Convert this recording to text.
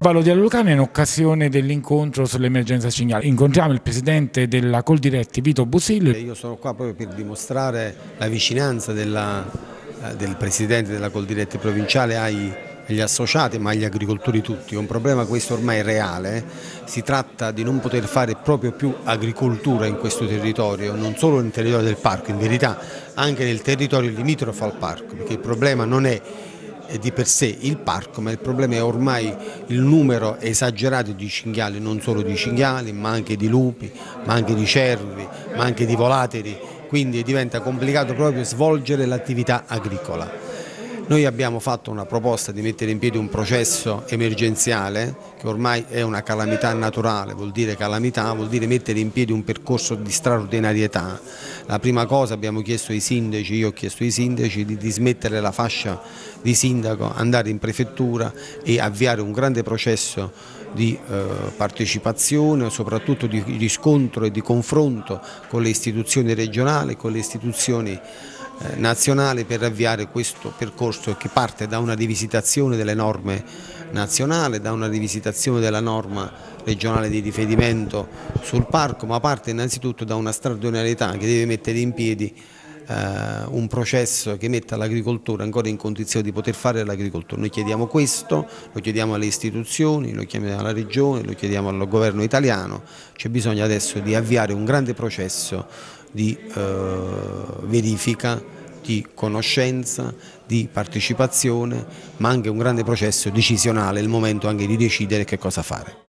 Vallo di Lucana in occasione dell'incontro sull'emergenza cinghiale. Incontriamo il presidente della Coldiretti Vito Busillo. Io sono qua proprio per dimostrare la vicinanza della, eh, del presidente della Coldiretti provinciale ai, agli associati ma agli agricoltori tutti. È un problema questo ormai reale, si tratta di non poter fare proprio più agricoltura in questo territorio, non solo nel territorio del parco, in verità anche nel territorio limitrofo al parco, perché il problema non è di per sé il parco, ma il problema è ormai il numero esagerato di cinghiali, non solo di cinghiali, ma anche di lupi, ma anche di cervi, ma anche di volatili, quindi diventa complicato proprio svolgere l'attività agricola. Noi abbiamo fatto una proposta di mettere in piedi un processo emergenziale che ormai è una calamità naturale, vuol dire calamità, vuol dire mettere in piedi un percorso di straordinarietà. La prima cosa abbiamo chiesto ai sindaci, io ho chiesto ai sindaci di dismettere la fascia di sindaco, andare in prefettura e avviare un grande processo di eh, partecipazione, soprattutto di riscontro e di confronto con le istituzioni regionali, con le istituzioni eh, nazionale per avviare questo percorso che parte da una rivisitazione delle norme nazionali, da una rivisitazione della norma regionale di riferimento sul parco, ma parte innanzitutto da una straordinarietà che deve mettere in piedi un processo che metta l'agricoltura ancora in condizione di poter fare l'agricoltura. Noi chiediamo questo, lo chiediamo alle istituzioni, lo chiediamo alla regione, lo chiediamo al governo italiano, c'è bisogno adesso di avviare un grande processo di eh, verifica, di conoscenza, di partecipazione, ma anche un grande processo decisionale, il momento anche di decidere che cosa fare.